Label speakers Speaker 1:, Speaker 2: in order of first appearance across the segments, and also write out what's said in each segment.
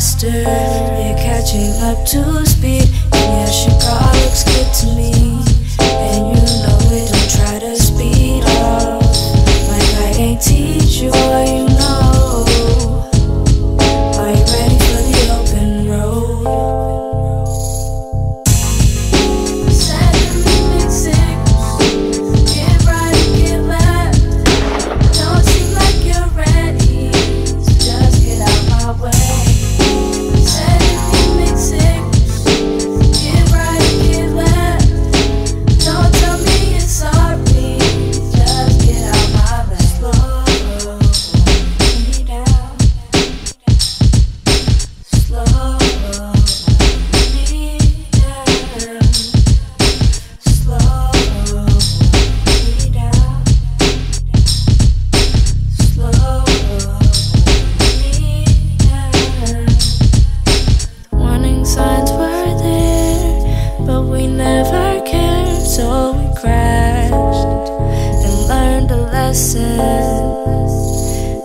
Speaker 1: faster. You're catching up to speed.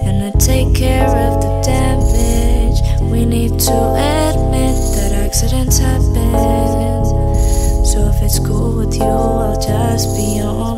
Speaker 1: and I take care of the damage. We need to admit that accidents happen. So if it's cool with you, I'll just be on.